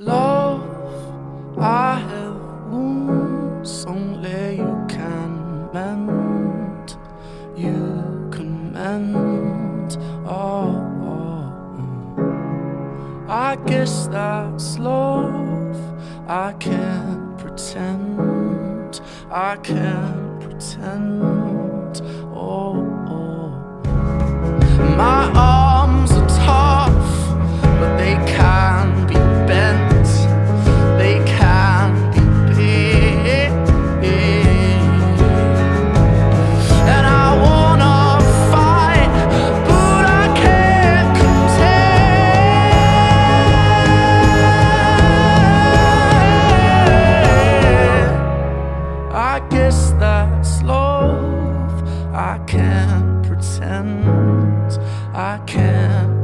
Love, I have wounds only you can mend. You can mend. Oh, oh, oh. I guess that's love. I can't pretend. I can't pretend. I guess that's love. I can't pretend. I can't.